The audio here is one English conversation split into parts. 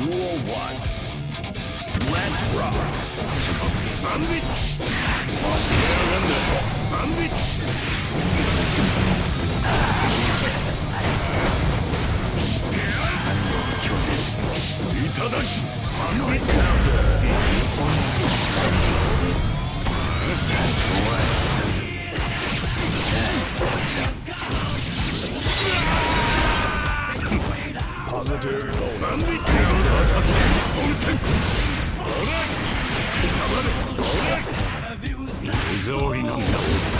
Duel 1. Let's rock! Bandit! Bandit! Itadaki! Bandit counter! Positive! Bandit! 手触りなんだ。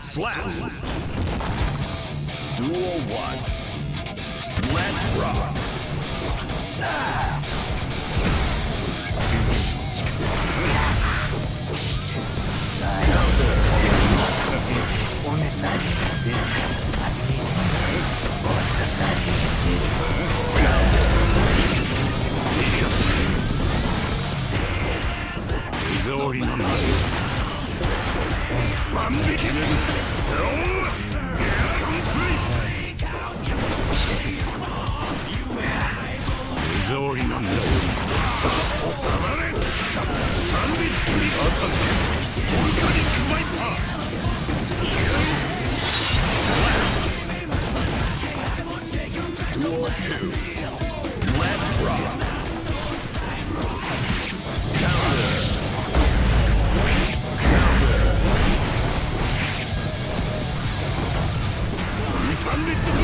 Slap. Duel 1. Let's rock. Ah. glory on Let's rock. Counter. Counter.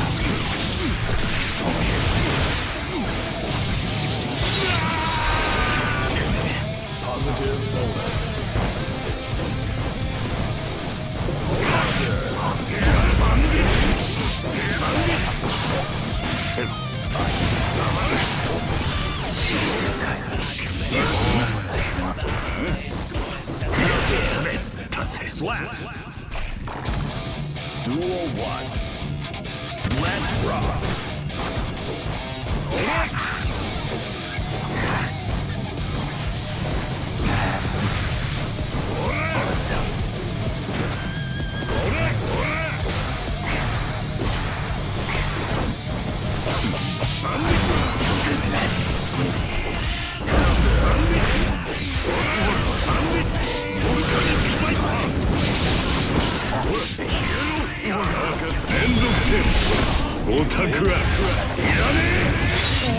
Duel one. Let's rock. オタクはいらねえ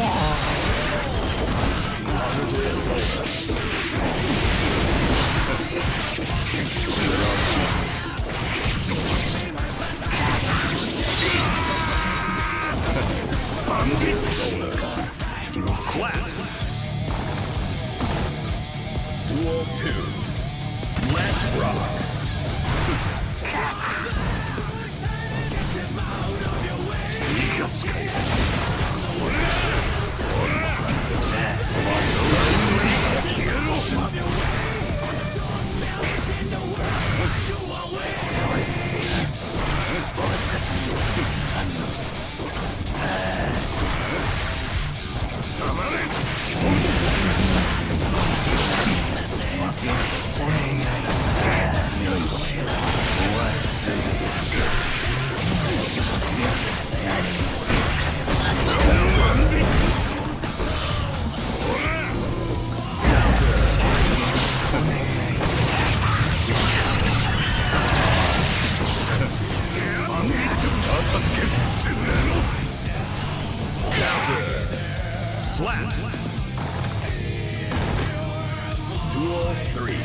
バンビット Slap. Duel two. Let's rock. Counter. Slap. Duel 3.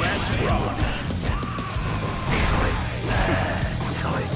Let's rock. Soy. Soy.